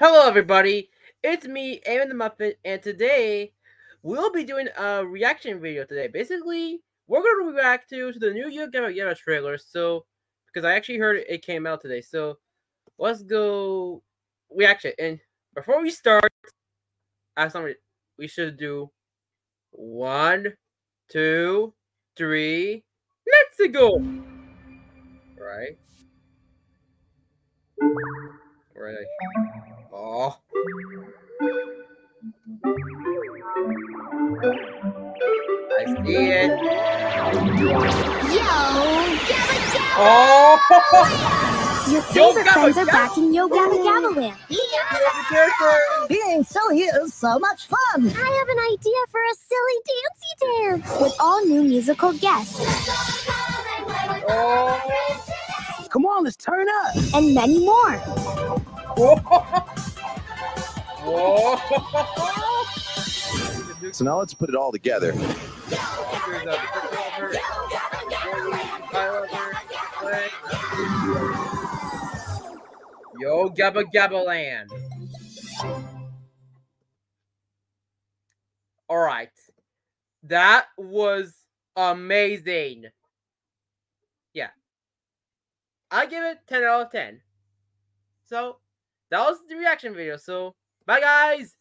Hello, everybody. It's me, Aymane the Muffin, and today we'll be doing a reaction video today. Basically, we're going to react to, to the new Yo Gabba Gabba trailer. So, because I actually heard it came out today. So, let's go reaction. And before we start, I have something we should do. One, two, three, let's go. Right. Right. Oh. I see it. Yo, Gabba Gabba! Oh! Your Yo favorite Gabba friends are Gabba! back in Yo Gabba Gabba Land. Being silly is so much fun. I have an idea for a silly dancey dance with all new musical guests Oh! Come on, let's turn up. and many more. So now let's put it all together. Yo Gabba Gabba Land. All right. That was amazing. Yeah. I give it 10 out of 10. So, that was the reaction video. So, bye guys.